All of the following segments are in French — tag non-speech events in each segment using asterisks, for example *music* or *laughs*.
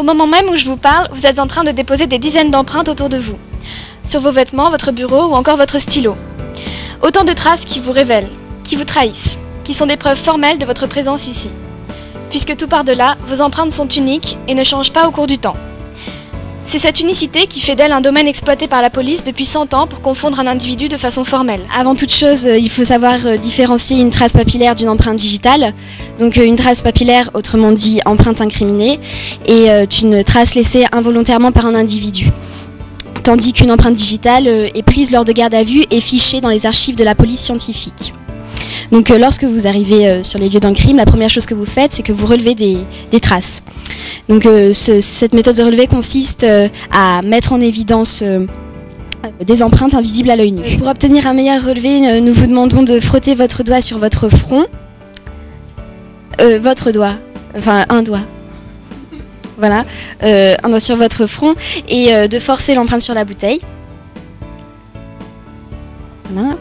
Au moment même où je vous parle, vous êtes en train de déposer des dizaines d'empreintes autour de vous, sur vos vêtements, votre bureau ou encore votre stylo. Autant de traces qui vous révèlent, qui vous trahissent, qui sont des preuves formelles de votre présence ici. Puisque tout par-delà, vos empreintes sont uniques et ne changent pas au cours du temps. C'est cette unicité qui fait d'elle un domaine exploité par la police depuis 100 ans pour confondre un individu de façon formelle. Avant toute chose, euh, il faut savoir euh, différencier une trace papillaire d'une empreinte digitale. Donc euh, une trace papillaire, autrement dit empreinte incriminée, est une trace laissée involontairement par un individu. Tandis qu'une empreinte digitale est prise lors de garde à vue et fichée dans les archives de la police scientifique. Donc lorsque vous arrivez sur les lieux d'un crime, la première chose que vous faites, c'est que vous relevez des, traces. Donc euh, cette méthode de relevé consiste euh, à mettre en évidence euh, des empreintes invisibles à l'œil nu. Pour obtenir un meilleur relevé, nous vous demandons de frotter votre doigt sur votre front. Votre doigt, enfin un doigt. Voilà, un doigt sur votre front et de forcer l'empreinte sur la bouteille. Voilà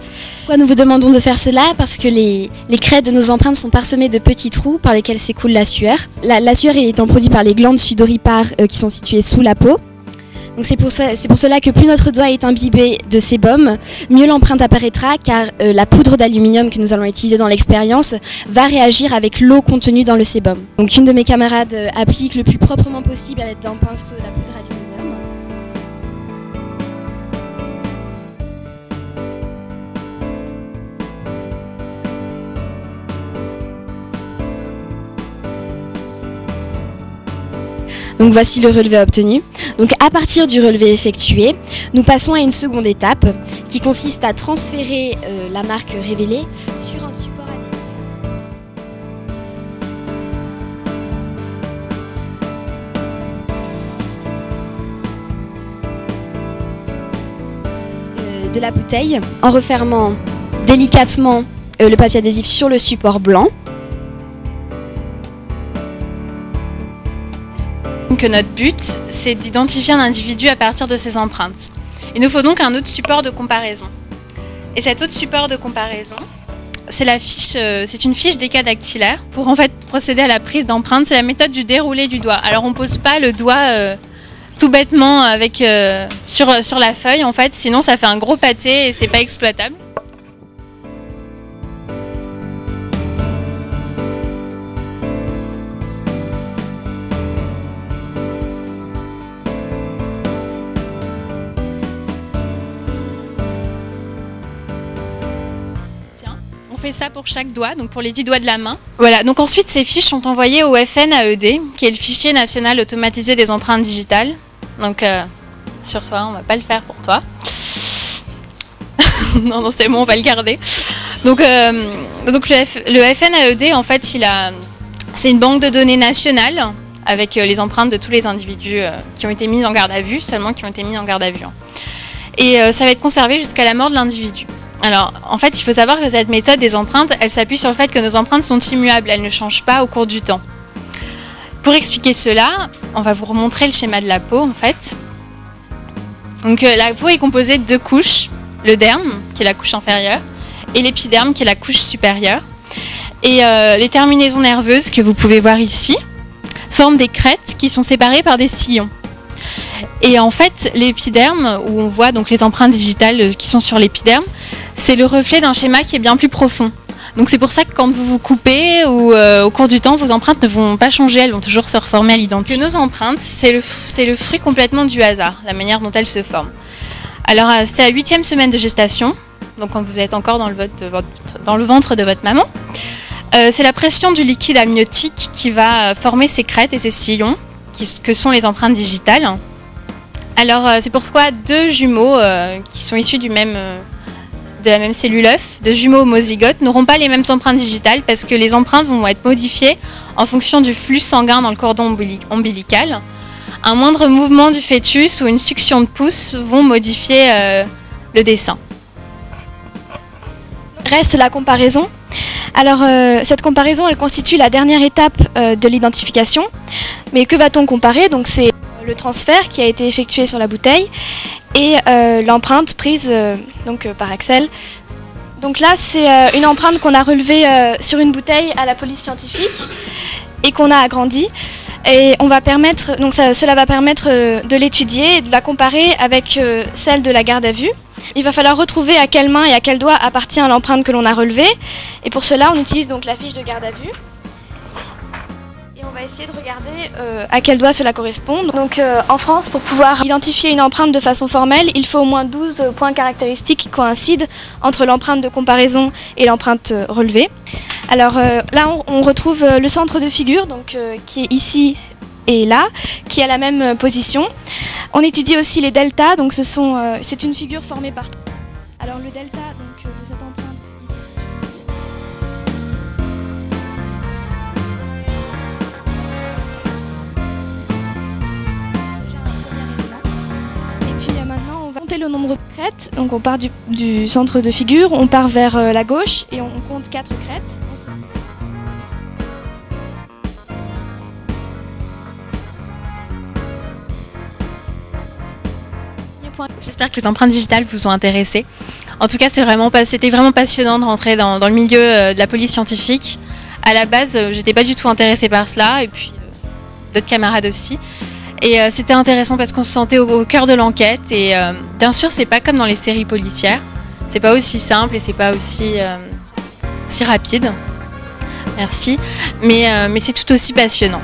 nous vous demandons de faire cela? Parce que les, crêtes de nos empreintes sont parsemées de petits trous par lesquels s'écoule la sueur. La, sueur étant produite par les glandes sudoripares euh, qui sont situées sous la peau. C'est pour, pour, cela que plus notre doigt est imbibé de sébum, mieux l'empreinte apparaîtra car euh, la poudre d'aluminium que nous allons utiliser dans l'expérience va réagir avec l'eau contenue dans le sébum. Donc une de mes camarades euh, applique le plus proprement possible à l'aide d'un pinceau la poudre d'aluminium. Voici le relevé obtenu. Donc à partir du relevé effectué, nous passons à une seconde étape qui consiste à transférer euh, la marque révélée sur un support euh, de la bouteille en refermant délicatement euh, le papier adhésif sur le support blanc. Que notre but, c'est d'identifier un individu à partir de ses empreintes. Il nous faut donc un autre support de comparaison. Et cet autre support de comparaison, c'est euh, une fiche des cas dactylaires pour en fait procéder à la prise d'empreintes. C'est la méthode du déroulé du doigt. Alors on pose pas le doigt euh, tout bêtement avec euh, sur sur la feuille en fait, sinon ça fait un gros pâté et c'est pas exploitable. Fait ça pour chaque doigt, donc pour les 10 doigts de la main. Voilà, donc ensuite ces fiches sont envoyées au FNAED, qui est le fichier national automatisé des empreintes digitales. Donc euh, sur toi, on va pas le faire pour toi. *laughs* non, non, c'est bon, on va le garder. Donc, euh, donc le, le, FNAED, en fait, c'est une banque de données nationale avec euh, les empreintes de tous les individus qui ont été mis en garde à vue, seulement qui ont été mis en garde à vue. Hein. Et ça va être conservé jusqu'à la mort de l'individu. Alors, en fait, il faut savoir que cette méthode des empreintes, elle s'appuie sur le fait que nos empreintes sont immuables, elles ne changent pas au cours du temps. Pour expliquer cela, on va vous remontrer le schéma de la peau, en fait. Donc, euh, la peau est composée de deux couches, le derme, qui est la couche inférieure, et l'épiderme, qui est la couche supérieure. Et euh, les terminaisons nerveuses que vous pouvez voir ici forment des crêtes qui sont séparées par des sillons. Et en fait, l'épiderme, où on voit donc les empreintes digitales qui sont sur l'épiderme, c'est le reflet d'un schéma qui est bien plus profond. Donc c'est pour ça que quand vous vous coupez ou euh, au cours du temps, vos empreintes ne vont pas changer, elles vont toujours se reformer à l'identique. nos empreintes, c'est le, fruit complètement du hasard, la manière dont elles se forment. Alors euh, c'est la huitième semaine de gestation, donc quand vous êtes encore dans le, dans le ventre de votre maman. Euh, c'est la pression du liquide amniotique qui va former ces crêtes et ces sillons, que sont les empreintes digitales. Alors c'est pourquoi deux jumeaux qui sont issus du même de la même cellule œuf, de jumeaux homozygotes, n'auront pas les mêmes empreintes digitales parce que les empreintes vont être modifiées en fonction du flux sanguin dans le cordon ombilical. Un moindre mouvement du fœtus ou une succion de pouce vont modifier euh, le dessin. Reste la comparaison. Alors euh, cette comparaison, elle constitue la dernière étape euh, de l'identification. Mais que va-t-on comparer? Donc c'est le transfert qui a été effectué sur la bouteille et euh, l'empreinte prise euh, donc, euh, par Axel. Donc là, c'est une empreinte qu'on a relevée sur une bouteille à la police scientifique et qu'on a agrandie. Et on va permettre, cela va permettre de l'étudier et de la comparer avec celle de la garde à vue. Il va falloir retrouver à quelle main et à quel doigt appartient l'empreinte que l'on a relevée. Et pour cela, on utilise donc la fiche de garde à vue. Essayer de regarder euh, à quel doigt cela correspond. Donc euh, en France, pour pouvoir identifier une empreinte de façon formelle, il faut au moins 12 points caractéristiques qui coïncident entre l'empreinte de comparaison et l'empreinte euh, relevée. Alors euh, là, on, retrouve euh, le centre de figure, donc, euh, qui est ici et là, qui a la même euh, position. On étudie aussi les deltas, donc euh, c'est une figure formée par. Alors le delta donc, le nombre de crêtes. Donc on part du, centre de figure, on part vers euh, la gauche et on, compte 4 crêtes. J'espère que les empreintes digitales vous ont intéressé. En tout cas, c'est vraiment c'était vraiment passionnant de rentrer dans, dans le milieu euh, de la police scientifique. À la base, euh, j'étais pas du tout intéressée par cela, et puis d'autres camarades aussi. Et euh, c'était intéressant parce qu'on se sentait au, cœur de l'enquête. Et euh, bien sûr, c'est pas comme dans les séries policières. C'est pas aussi simple et c'est pas aussi, euh, aussi rapide. Merci. Mais c'est tout aussi passionnant.